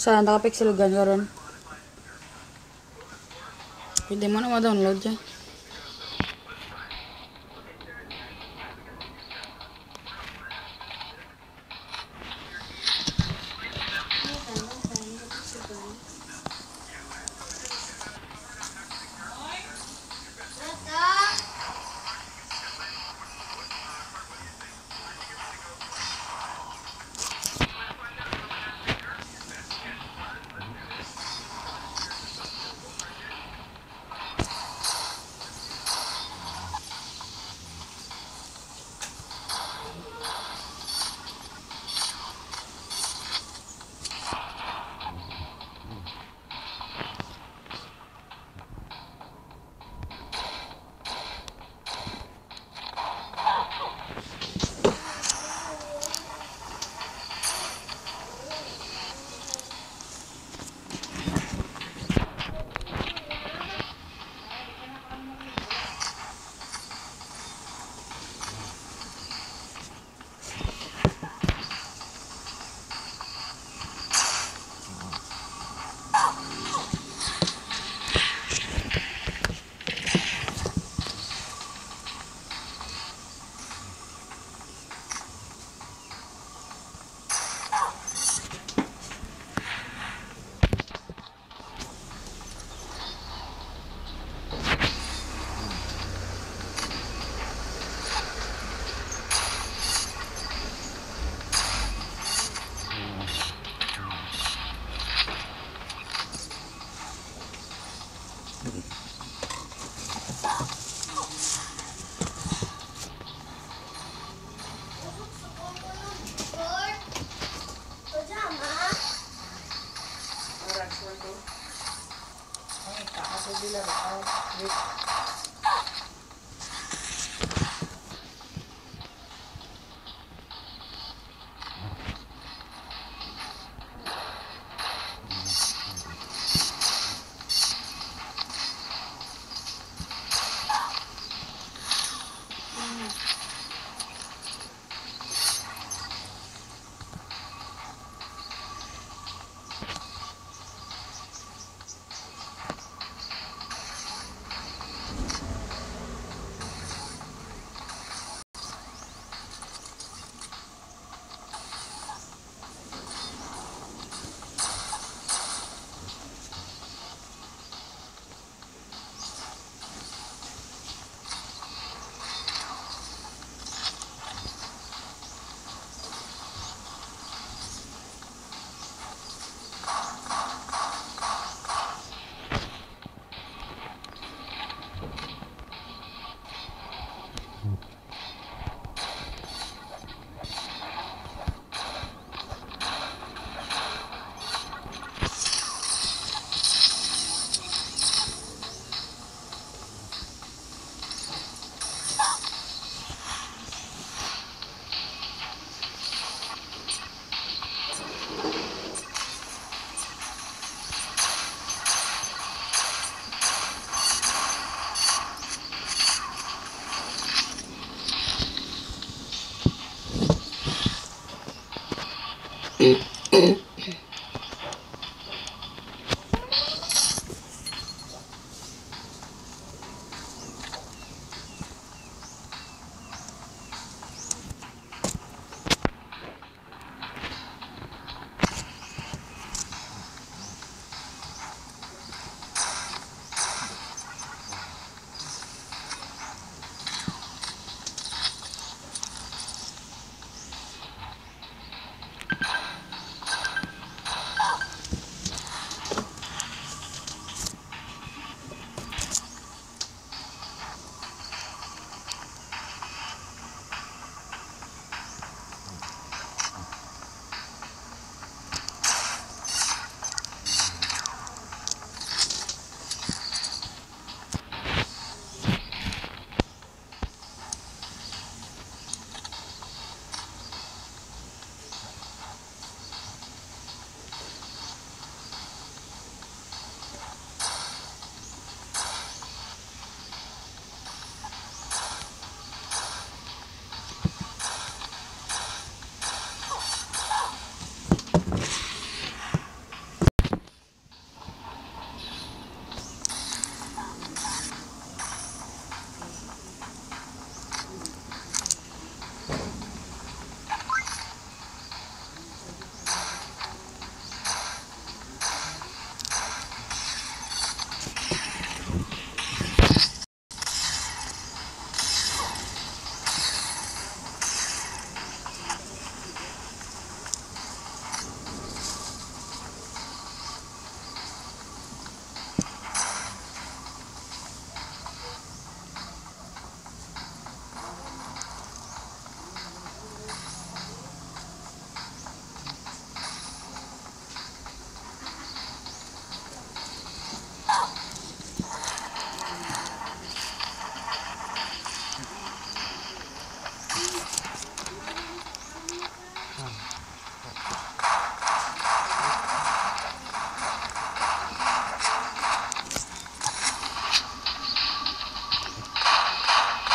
Saan nakapixel gun ka ron? Pwede mo na ma-download dyan. मिला बताओ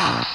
Ooh.